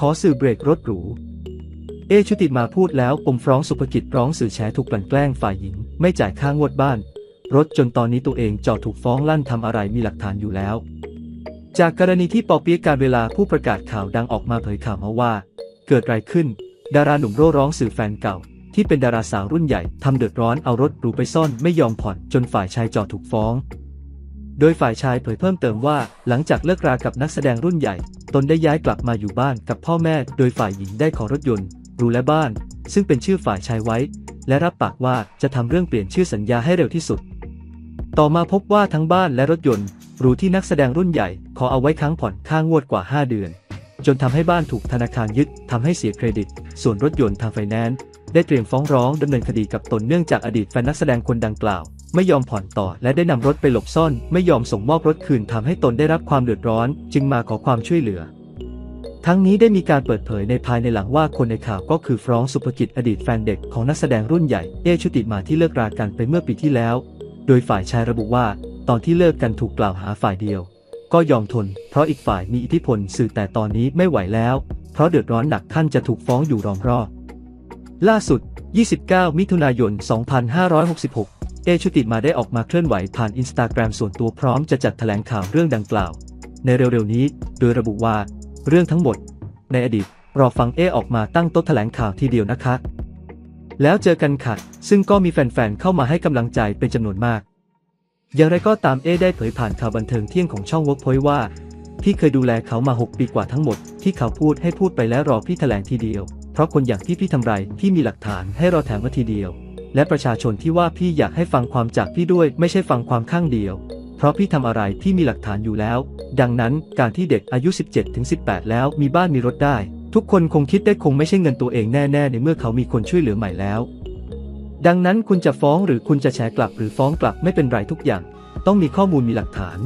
ขอสื่อเบรกรถหรู เอชุติมาพูดแล้วปมฟ้องสุภกิจร้องสื่อแฉถูกกลั่นแกล้งฝ่ายหญิง ไม่จ่ายค่างวดบ้าน รถจนตอนนี้ตัวเองจอดถูกฟ้องลั่นทำอะไรมีหลักฐานอยู่แล้ว จากกรณีที่ปอเปียกการเวลาผู้ประกาศข่าวดังออกมาเผยข่าวมาว่า เกิดอะไรขึ้น ดาราหนุ่มโร่ร้องสื่อแฟนเก่า ที่เป็นดาราสาวรุ่นใหญ่ทำเดือดร้อนเอารถหรูไปซ่อนไม่ยอมผ่อนจนฝ่ายชายจอดถูกฟ้องโดยฝ่ายชายเผยเพิ่มเติมว่า หลังจากเลิกรากับนักแสดงรุ่นใหญ่ ตนได้ย้ายกลับมาอยู่บ้านกับพ่อแม่ โดยฝ่ายหญิงได้ขอรถยนต์รูและบ้าน ซึ่งเป็นชื่อฝ่ายชายไว้ และรับปากว่าจะทำเรื่องเปลี่ยนชื่อสัญญาให้เร็วที่สุด ต่อมาพบว่าทั้งบ้านและรถยนต์หรูที่นักแสดงรุ่นใหญ่ ขอเอาไว้ค้างผ่อนค่างวดกว่า 5 เดือน จนทำให้บ้านถูกธนาคารยึดทำให้เสียเครดิต ส่วนรถยนต์ทางไฟแนนซ์ได้เตรียมฟ้องร้องดำเนินคดีกับตนเนื่องจากอดีตแฟนนักแสดงคนดังกล่าว ไม่ยอมผ่อนต่อและได้นำรถไปหลบซ่อน ไม่ยอมส่งมอบรถคืนทำให้ตนได้รับความเดือดร้อน จึงมาขอความช่วยเหลือ ทั้งนี้ได้มีการเปิดเผยในภายในหลังว่าคนในข่าวก็คือฟรองสุภกิจอดีตแฟนเด็กของนักแสดงรุ่นใหญ่เอชุติมาที่เลิกรากันไปเมื่อปีที่แล้ว โดยฝ่ายชายระบุว่า ตอนที่เลิกกันถูกกล่าวหาฝ่ายเดียว ก็ยอมทน เพราะอีกฝ่ายมีอิทธิพลสื่อแต่ตอนนี้ไม่ไหวแล้ว เพราะเดือดร้อนหนักท่านจะถูกฟ้องอยู่รองรอบล่าสุด 29 มิถุนายน 2566 เอชุติมาได้ออกมาเคลื่อนไหวผ่านอินสตาแกรมส่วนตัวพร้อมจะจัดแถลงข่าวเรื่องดังกล่าว ในเร็วๆนี้ โดยระบุว่า เรื่องทั้งหมด ในอดีตรอฟังเอออกมาตั้งโต๊ะแถลงข่าวทีเดียวนะคะ แล้วเจอกันค่ะ ซึ่งก็มีแฟนๆเข้ามาให้กำลังใจเป็นจำนวนมาก อย่างไรก็ตามเอได้เผยผ่านข่าวบันเทิงเที่ยงของช่อง Workpoint ว่า พี่เคยดูแลเขามา 6 ปีกว่าทั้งหมด ที่เขาพูดให้พูดไปแล้วรอพี่แถลงทีเดียว เพราะคนอย่างพี่พี่ทำไรพี่มีหลักฐานให้เรอแถมว่าทีเดียว และประชาชนที่ว่าพี่อยากให้ฟังความจากพี่ด้วยไม่ใช่ฟังความข้างเดียว เพราะพี่ทำอะไรพี่มีหลักฐานอยู่แล้ว ดังนั้นการที่เด็กอายุ 17-18 แล้วมีบ้านมีรถได้ ทุกคนคงคิดได้คงไม่ใช่เงินตัวเองแน่ ๆ ในเมื่อเขามีคนช่วยเหลือใหม่แล้ว ดังนั้นคุณจะฟ้องหรือคุณจะแฉกลับหรือฟ้องกลับไม่เป็นไรทุกอย่าง ต้องมีข้อมูลมีหลักฐาน